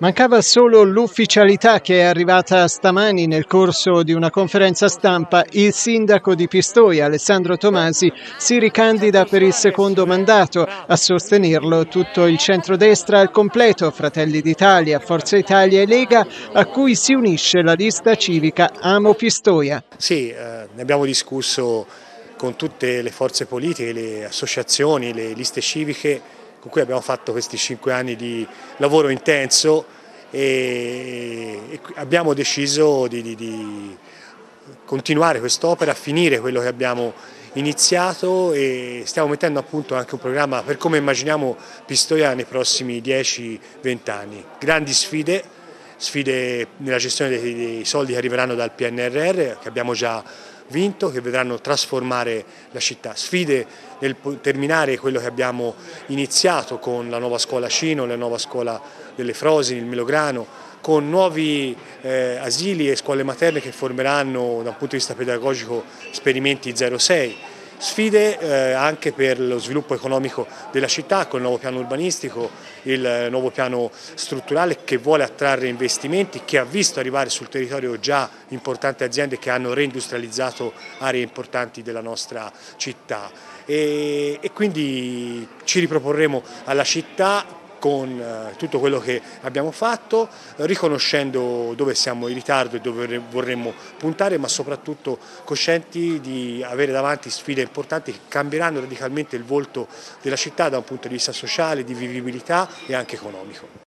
Mancava solo l'ufficialità che è arrivata stamani nel corso di una conferenza stampa. Il sindaco di Pistoia, Alessandro Tomasi, si ricandida per il secondo mandato. A sostenerlo tutto il centrodestra al completo, Fratelli d'Italia, Forza Italia e Lega, a cui si unisce la lista civica Amo Pistoia. Sì, eh, ne abbiamo discusso con tutte le forze politiche, le associazioni, le liste civiche con cui abbiamo fatto questi cinque anni di lavoro intenso e, abbiamo deciso di, di, di continuare quest'opera, finire quello che abbiamo iniziato e stiamo mettendo a punto anche un programma per come immaginiamo Pistoia nei prossimi 10-20 anni. Grandi sfide, sfide nella gestione dei soldi che arriveranno dal PNRR che abbiamo già vinto, che vedranno trasformare la città. Sfide nel terminare quello che abbiamo iniziato con la nuova scuola Cino, la nuova scuola delle Frosini, il Melograno, con nuovi eh, asili e scuole materne che formeranno da un punto di vista pedagogico sperimenti 06 Sfide eh, anche per lo sviluppo economico della città con il nuovo piano urbanistico, il nuovo piano strutturale che vuole attrarre investimenti, che ha visto arrivare sul territorio già importanti aziende che hanno reindustrializzato aree importanti della nostra città. E, e quindi ci riproporremo alla città con eh, tutto quello che abbiamo fatto, riconoscendo dove siamo in ritardo e dove vorremmo puntare, ma soprattutto coscienti di avere davanti sfide importanti che cambieranno radicalmente il volto della città da un punto di vista sociale, di vivibilità e anche economico.